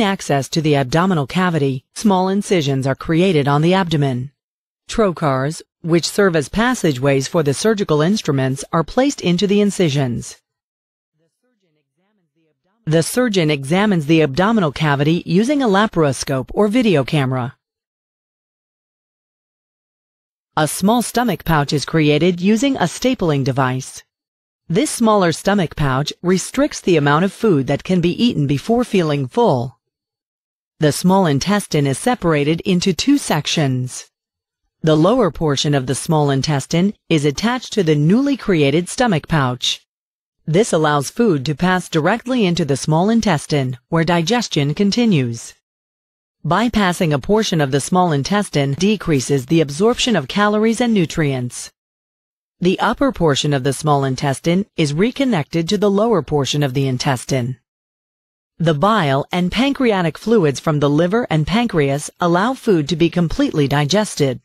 access to the abdominal cavity, small incisions are created on the abdomen. Trocars, which serve as passageways for the surgical instruments, are placed into the incisions. The surgeon examines the abdominal cavity using a laparoscope or video camera. A small stomach pouch is created using a stapling device. This smaller stomach pouch restricts the amount of food that can be eaten before feeling full. The small intestine is separated into two sections. The lower portion of the small intestine is attached to the newly created stomach pouch. This allows food to pass directly into the small intestine, where digestion continues. Bypassing a portion of the small intestine decreases the absorption of calories and nutrients. The upper portion of the small intestine is reconnected to the lower portion of the intestine. The bile and pancreatic fluids from the liver and pancreas allow food to be completely digested.